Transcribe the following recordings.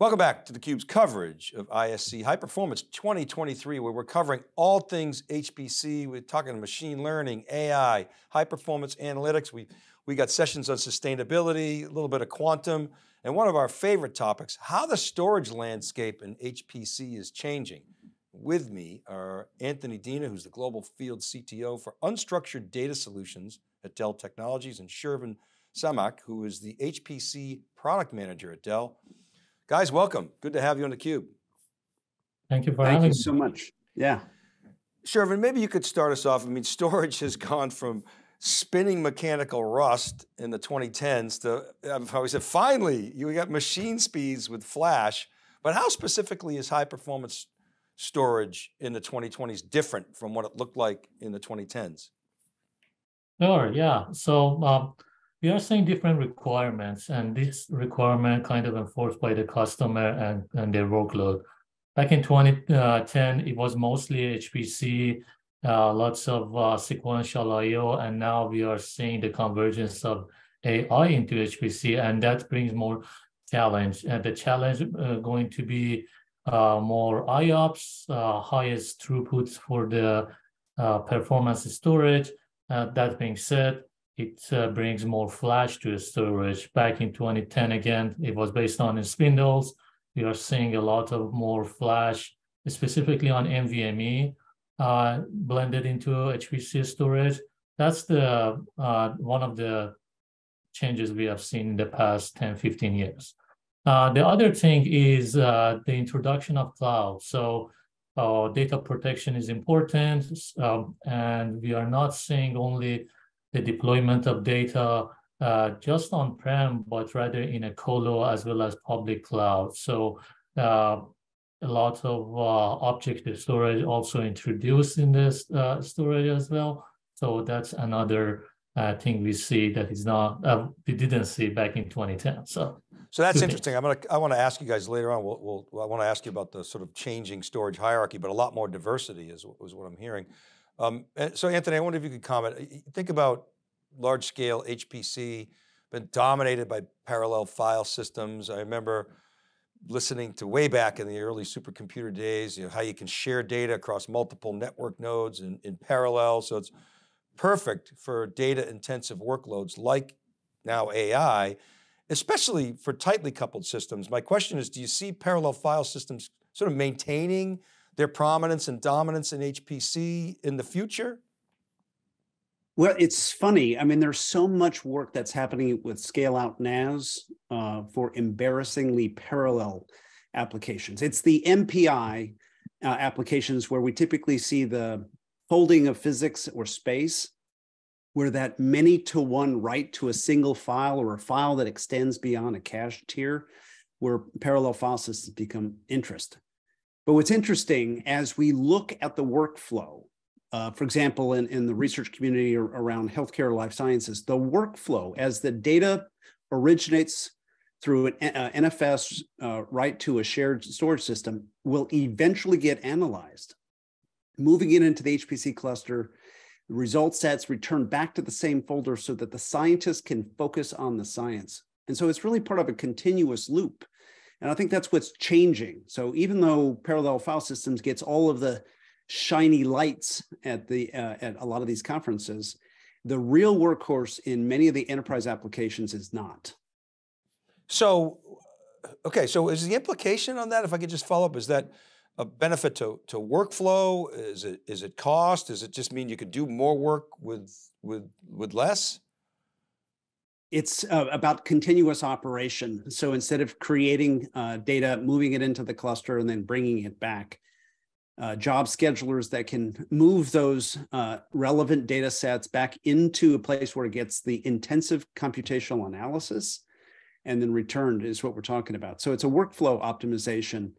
Welcome back to theCUBE's coverage of ISC High Performance 2023, where we're covering all things HPC. We're talking machine learning, AI, high performance analytics. We, we got sessions on sustainability, a little bit of quantum, and one of our favorite topics, how the storage landscape in HPC is changing. With me are Anthony Dina, who's the Global Field CTO for Unstructured Data Solutions at Dell Technologies, and Shervin Sammak, who is the HPC Product Manager at Dell. Guys, welcome. Good to have you on theCUBE. Thank you for Thank having you so much. Yeah. Shervin, maybe you could start us off. I mean, storage has gone from spinning mechanical rust in the 2010s to, I've always said, finally, you got machine speeds with flash, but how specifically is high performance storage in the 2020s different from what it looked like in the 2010s? Sure, yeah. So um, we are seeing different requirements and this requirement kind of enforced by the customer and, and their workload. Back in 2010, it was mostly HPC, uh, lots of uh, sequential IO, and now we are seeing the convergence of AI into HPC, and that brings more challenge. And the challenge uh, going to be uh, more IOPS, uh, highest throughputs for the uh, performance storage. that being said, it uh, brings more flash to storage. Back in 2010, again, it was based on spindles. We are seeing a lot of more flash, specifically on NVMe, uh, blended into HPC storage. That's the uh, one of the changes we have seen in the past 10, 15 years. Uh, the other thing is uh, the introduction of cloud. So uh, data protection is important, um, and we are not seeing only the deployment of data uh, just on-prem, but rather in a colo as well as public cloud. So uh, a lot of uh, object storage also introduced in this uh, storage as well. So that's another uh, thing we see that is not, uh, we didn't see back in 2010, so. So that's interesting. I'm gonna, I want to ask you guys later on, we'll, we'll, I want to ask you about the sort of changing storage hierarchy, but a lot more diversity is, is what I'm hearing. Um, so Anthony, I wonder if you could comment. Think about large scale HPC, been dominated by parallel file systems. I remember listening to way back in the early supercomputer days, you know, how you can share data across multiple network nodes in, in parallel. So it's perfect for data intensive workloads like now AI, especially for tightly coupled systems. My question is, do you see parallel file systems sort of maintaining their prominence and dominance in HPC in the future? Well, it's funny. I mean, there's so much work that's happening with scale out NAS uh, for embarrassingly parallel applications. It's the MPI uh, applications where we typically see the folding of physics or space, where that many to one write to a single file or a file that extends beyond a cache tier, where parallel file systems become interest. But what's interesting as we look at the workflow, uh, for example, in, in the research community around healthcare life sciences, the workflow as the data originates through an uh, NFS uh, right to a shared storage system will eventually get analyzed. Moving it into the HPC cluster, the result sets return back to the same folder so that the scientists can focus on the science. And so it's really part of a continuous loop. And I think that's what's changing. So even though parallel file systems gets all of the shiny lights at the uh, at a lot of these conferences, the real workhorse in many of the enterprise applications is not. So, okay, so is the implication on that, if I could just follow up, is that a benefit to, to workflow? Is it, is it cost? Does it just mean you could do more work with, with, with less? It's uh, about continuous operation. So instead of creating uh, data, moving it into the cluster and then bringing it back, uh, job schedulers that can move those uh, relevant data sets back into a place where it gets the intensive computational analysis and then returned is what we're talking about. So it's a workflow optimization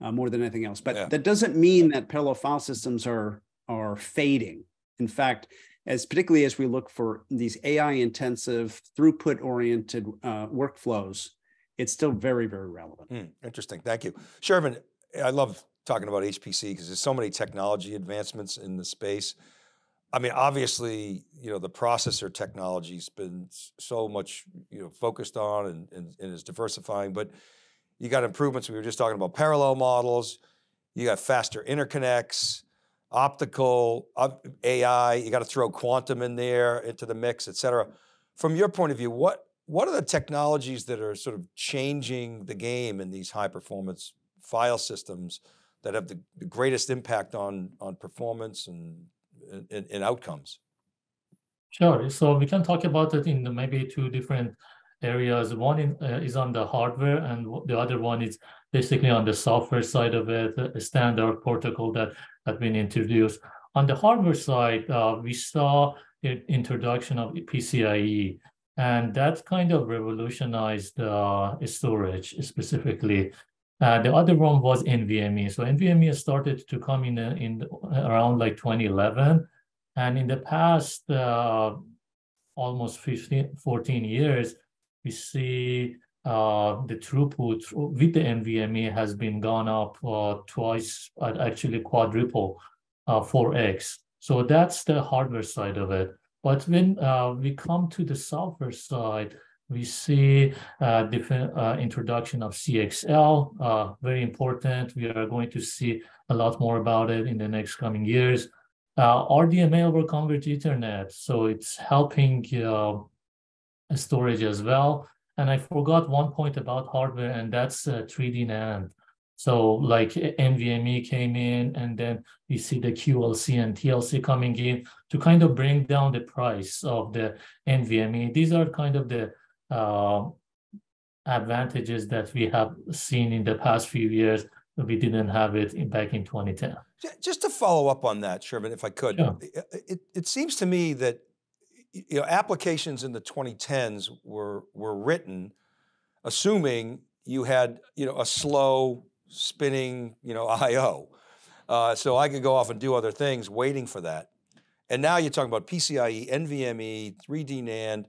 uh, more than anything else. But yeah. that doesn't mean that parallel file systems are are fading. In fact, as particularly as we look for these AI intensive throughput oriented uh, workflows, it's still very, very relevant. Mm, interesting, thank you. Shervin, I love talking about HPC because there's so many technology advancements in the space. I mean, obviously, you know, the processor technology's been so much, you know, focused on and, and, and is diversifying, but You got improvements. We were just talking about parallel models. You got faster interconnects, optical, AI. You got to throw quantum in there into the mix, et cetera. From your point of view, what what are the technologies that are sort of changing the game in these high performance file systems that have the, the greatest impact on, on performance and, and, and, outcomes? Sure, so we can talk about it in maybe two different areas. One in, uh, is on the hardware and the other one is basically on the software side of it, a standard protocol that had been introduced. On the hardware side, uh, we saw the introduction of PCIe, and that kind of revolutionized uh, storage specifically. Uh, the other one was NVMe. So NVMe started to come in uh, in around like 2011, and in the past uh, almost 15, 14 years, we see uh, the throughput with the NVMe has been gone up uh, twice, uh, actually quadruple, 4x. So that's the hardware side of it. But when uh, we come to the software side, we see uh, different uh, introduction of CXL, uh, very important. We are going to see a lot more about it in the next coming years. Uh, RDMA over Converged Ethernet, so it's helping uh, storage as well. And I forgot one point about hardware, and that's 3D NAND. So like NVMe came in, and then we see the QLC and TLC coming in to kind of bring down the price of the NVMe. These are kind of the uh, advantages that we have seen in the past few years. We didn't have it in, back in 2010. Just to follow up on that, Sherman, if I could, sure. it, it, it seems to me that you know applications in the 2010s were were written assuming you had you know a slow spinning, you know, IO. Uh, so I could go off and do other things waiting for that. And now you're talking about PCIe, NVMe, 3D NAND,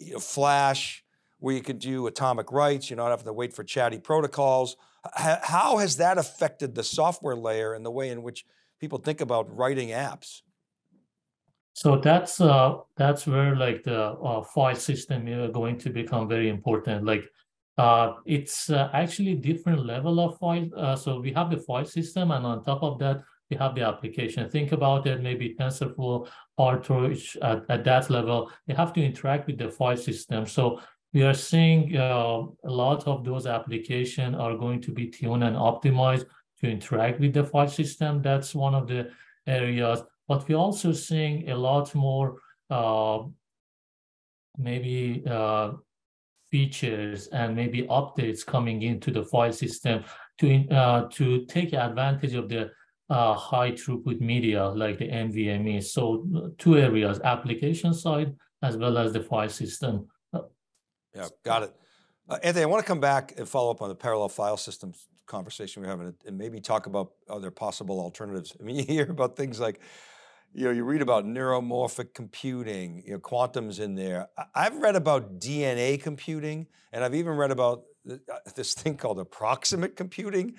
you know, Flash, where you could do atomic writes. You're not having to wait for chatty protocols. How has that affected the software layer and the way in which people think about writing apps? So that's uh, that's where like the uh, file system is going to become very important. Like uh, it's uh, actually different level of file. Uh, so we have the file system, and on top of that, we have the application. Think about it, maybe TensorFlow, PyTorch at, at that level. They have to interact with the file system. So we are seeing uh, a lot of those applications are going to be tuned and optimized to interact with the file system. That's one of the areas. But we're also seeing a lot more uh, maybe uh, features and maybe updates coming into the file system to, uh, to take advantage of the uh, high throughput media like the NVMe. So two areas, application side as well as the file system. Yeah, got it. Uh, Anthony, I want to come back and follow up on the parallel file systems conversation we're having and maybe talk about other possible alternatives. I mean, you hear about things like you know, you read about neuromorphic computing, you know, quantum's in there. I've read about DNA computing, and I've even read about uh, this thing called approximate computing.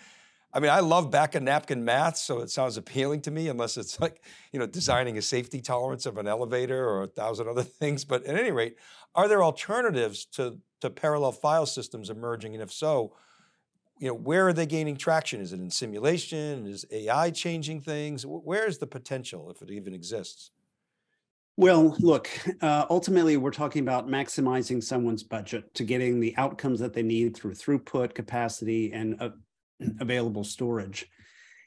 I mean, I love back of napkin math, so it sounds appealing to me, unless it's like, you know, designing a safety tolerance of an elevator or a thousand other things. But at any rate, are there alternatives to, to parallel file systems emerging? And if so, you know, where are they gaining traction? Is it in simulation? Is AI changing things? Where is the potential, if it even exists? Well, look, uh, ultimately, we're talking about maximizing someone's budget to getting the outcomes that they need through throughput, capacity, and uh, available storage.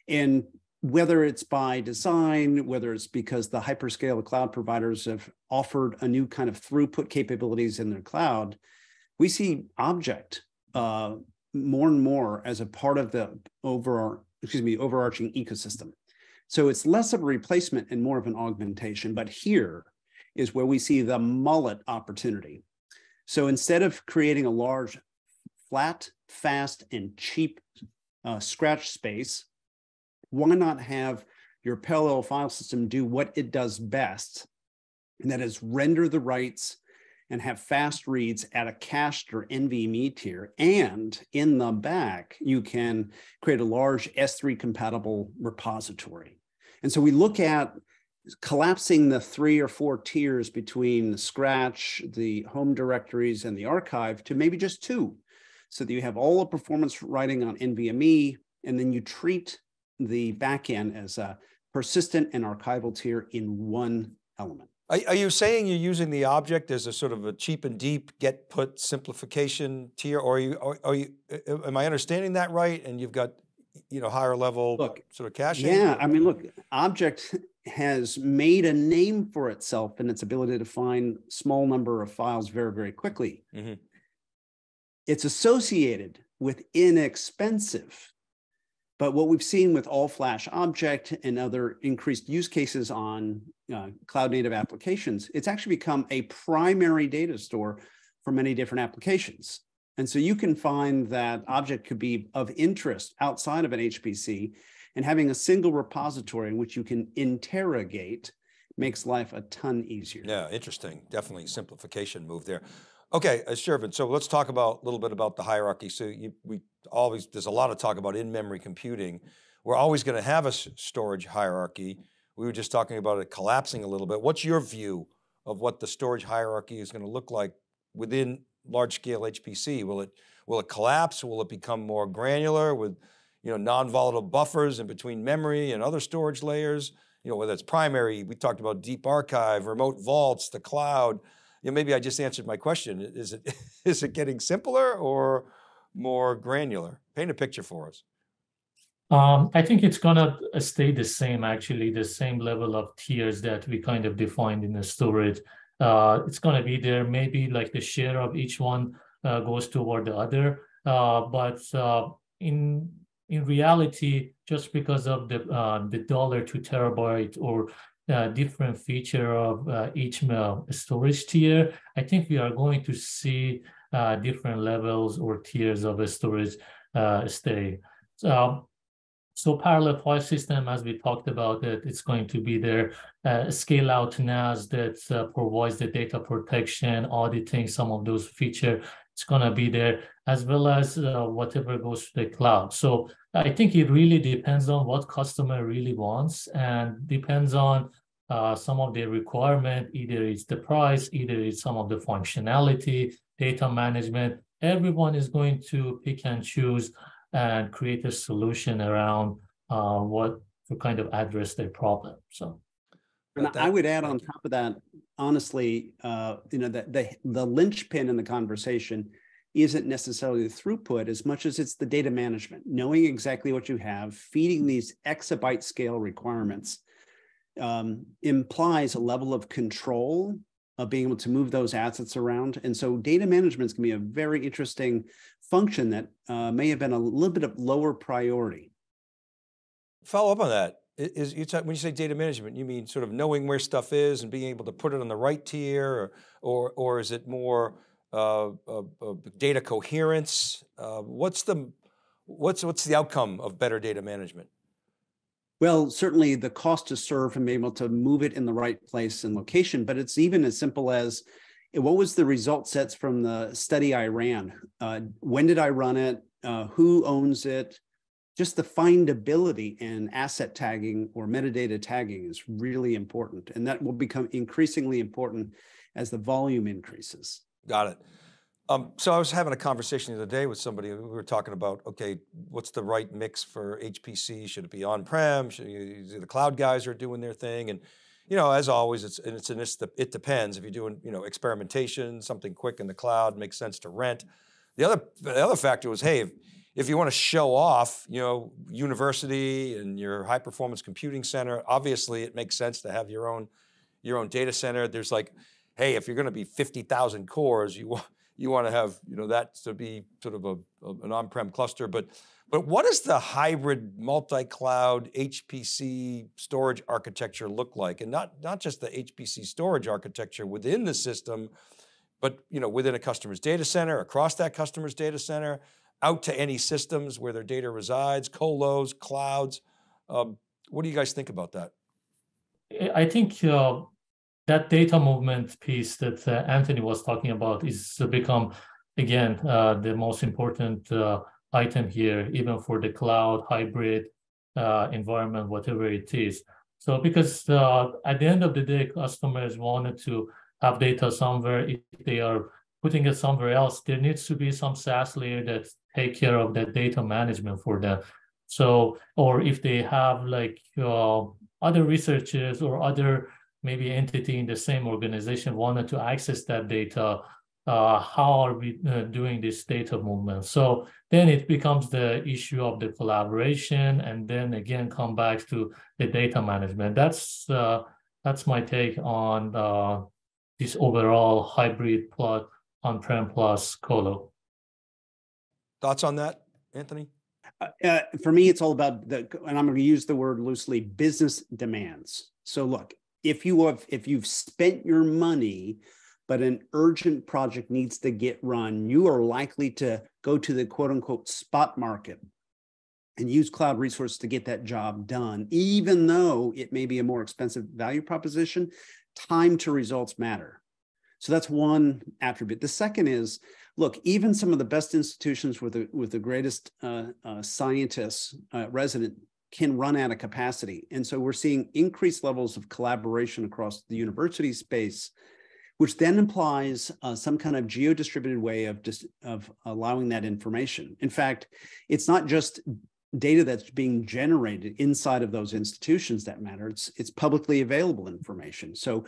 And whether it's by design, whether it's because the hyperscale cloud providers have offered a new kind of throughput capabilities in their cloud, we see object uh, more and more as a part of the over excuse me overarching ecosystem. So it's less of a replacement and more of an augmentation. But here is where we see the mullet opportunity. So instead of creating a large, flat, fast, and cheap uh, scratch space, why not have your parallel file system do what it does best, and that is render the writes and have fast reads at a cached or NVMe tier. And in the back, you can create a large S3 compatible repository. And so we look at collapsing the three or four tiers between the Scratch, the home directories, and the archive to maybe just two. so that you have all the performance writing on NVMe, and then you treat the backend as a persistent and archival tier in one element. Are, are, you saying you're using the object as a sort of a cheap and deep get put simplification tier, or are you, are, are you, am I understanding that right? And you've got, you know, higher level look, sort of caching? Yeah, I mean, look, object has made a name for itself in its ability to find small number of files very, very quickly. Mm -hmm. It's associated with inexpensive but what we've seen with all flash object and other increased use cases on uh, cloud native applications, it's actually become a primary data store for many different applications. And so you can find that object could be of interest outside of an HPC and having a single repository in which you can interrogate makes life a ton easier. Yeah, interesting. Definitely simplification move there. Okay, uh, Shervin, so let's talk about a little bit about the hierarchy. So you, we always, there's a lot of talk about in-memory computing. We're always going to have a storage hierarchy. We were just talking about it collapsing a little bit. What's your view of what the storage hierarchy is going to look like within large scale HPC? Will it, will it collapse? Will it become more granular with you know, non-volatile buffers in between memory and other storage layers? You know, whether it's primary, we talked about deep archive, remote vaults, the cloud know, maybe I just answered my question. Is it, is it getting simpler or more granular? Paint a picture for us. Um, I think it's gonna uh, stay the same, actually, the same level of tiers that we kind of defined in the storage. Uh, it's gonna be there, maybe like the share of each one uh, goes toward the other. Uh, but uh, in in reality, just because of the uh, the dollar to terabyte or uh, different feature of uh, each storage tier, I think we are going to see uh, different levels or tiers of a storage uh, stay. So, so parallel file system, as we talked about it, it's going to be there. Uh, scale out NAS that uh, provides the data protection, auditing some of those features. It's going to be there as well as whatever goes to the cloud. So I think it really depends on what customer really wants and depends on uh, some of the requirement, either it's the price, either it's some of the functionality, data management. Everyone is going to pick and choose and create a solution around uh, what to kind of address their problem. So. And I would add on top of that, honestly, uh, you know, the, the, the linchpin in the conversation isn't necessarily the throughput as much as it's the data management, knowing exactly what you have, feeding these exabyte scale requirements um, implies a level of control of being able to move those assets around. And so data management is going to be a very interesting function that uh, may have been a little bit of lower priority. Follow up on that. Is you talk, when you say data management, you mean sort of knowing where stuff is and being able to put it on the right tier, or or, or is it more uh, uh, uh data coherence? Uh, what's the what's what's the outcome of better data management? Well, certainly the cost to serve and being able to move it in the right place and location, but it's even as simple as eh, what was the result sets from the study I ran? Uh, when did I run it? Uh, who owns it? Just the findability and asset tagging or metadata tagging is really important. And that will become increasingly important as the volume increases. Got it. Um, so I was having a conversation the other day with somebody. We were talking about, okay, what's the right mix for HPC? Should it be on-prem? The cloud guys are doing their thing, and you know, as always, it's and it's an it depends. If you're doing, you know, experimentation, something quick in the cloud makes sense to rent. The other the other factor was, hey, if, if you want to show off, you know, university and your high performance computing center, obviously it makes sense to have your own your own data center. There's like, hey, if you're going to be 50,000 cores, you want you want to have you know that to be sort of a, a an on-prem cluster. But but what does the hybrid multi-cloud HPC storage architecture look like? And not not just the HPC storage architecture within the system, but you know within a customer's data center, across that customer's data center, out to any systems where their data resides, colos, clouds. Um, what do you guys think about that? I think uh, that data movement piece that uh, Anthony was talking about is become, again, uh, the most important uh, item here, even for the cloud, hybrid uh, environment, whatever it is. So because uh, at the end of the day, customers wanted to have data somewhere if they are putting it somewhere else, there needs to be some SaaS layer that take care of that data management for them. So, or if they have like uh, other researchers or other maybe entity in the same organization wanted to access that data, uh, how are we uh, doing this data movement? So then it becomes the issue of the collaboration, and then again come back to the data management. That's uh, that's my take on uh, this overall hybrid plot on-prem plus colo. Thoughts on that, Anthony? Uh, uh, for me, it's all about the, and I'm going to use the word loosely, business demands. So look, if you have, if you've spent your money, but an urgent project needs to get run, you are likely to go to the quote unquote spot market and use cloud resources to get that job done, even though it may be a more expensive value proposition. Time to results matter. So that's one attribute. The second is, look, even some of the best institutions with the with the greatest uh, uh, scientists uh, resident can run out of capacity, and so we're seeing increased levels of collaboration across the university space, which then implies uh, some kind of geo-distributed way of just of allowing that information. In fact, it's not just data that's being generated inside of those institutions that matter. It's, it's publicly available information. So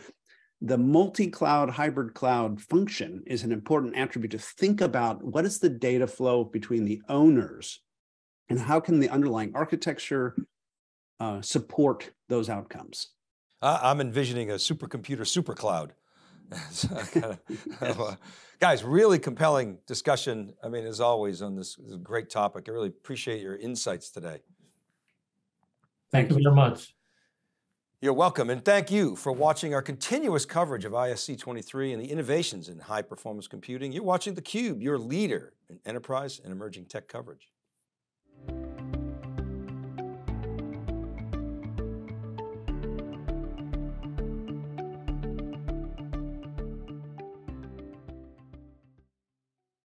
the multi-cloud hybrid cloud function is an important attribute to think about what is the data flow between the owners and how can the underlying architecture uh, support those outcomes. I'm envisioning a supercomputer super cloud guys really compelling discussion. I mean as always on this, this great topic. I really appreciate your insights today. Thank you very much you're welcome, and thank you for watching our continuous coverage of ISC 23 and the innovations in high performance computing. You're watching theCUBE, your leader in enterprise and emerging tech coverage.